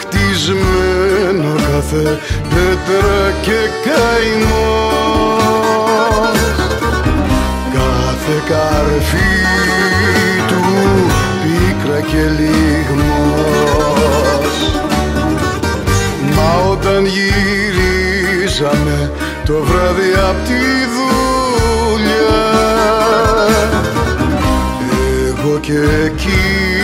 χτισμένο κάθε πέτρα και καημό καρφί του πίκρα και λιγμός. Μα όταν γυρίζαμε το βράδυ απ' τη δουλειά εγώ και εκείνη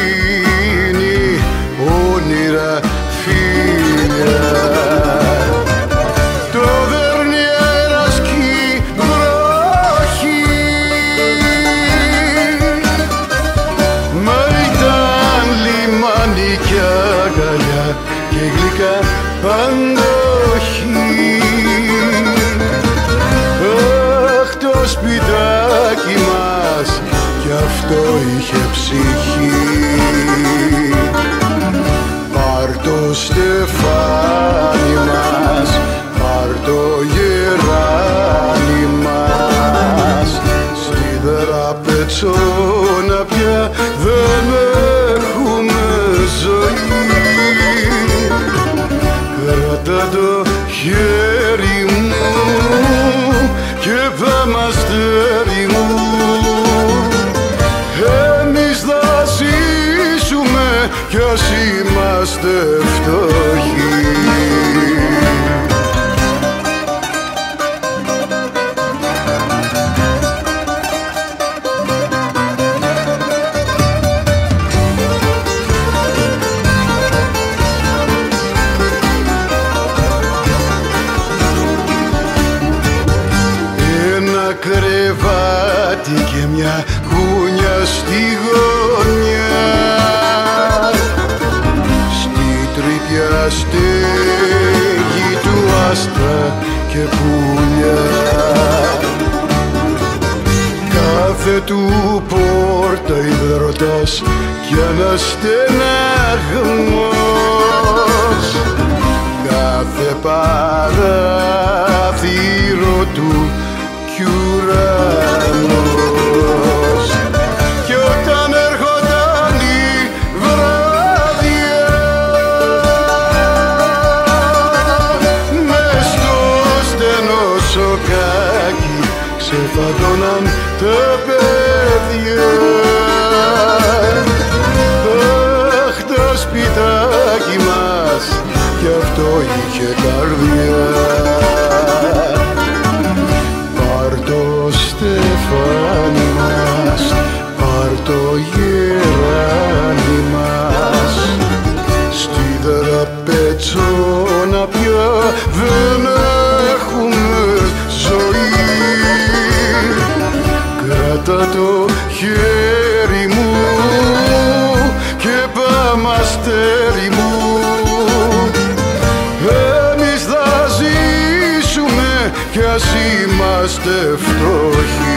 και γλυκά παντοχή Αχ το σπιτάκι μας κι αυτό είχε ψυχή. Πάρ το στεφάνι μας, πάρ το γεράνι μας. Στη δραπετσόνα θα μας μου. Εμείς θα ζήσουμε κι ας είμαστε φτωχοί κρεβάτι και μια κούνια στη γωνιά. Στη τρύπια στέγη του άστρα και πουλιά. Κάθε του πόρτα υδροτάς κι ένα στεναγμός Κάθε παράθυρο ξεφαντώναν τα παιδιά. Αχ το σπιτάκι μας κι αυτό είχε καρδιά το χέρι μου και πάμε αστέρι μου. Εμείς θα ζήσουμε κι ας είμαστε φτωχοί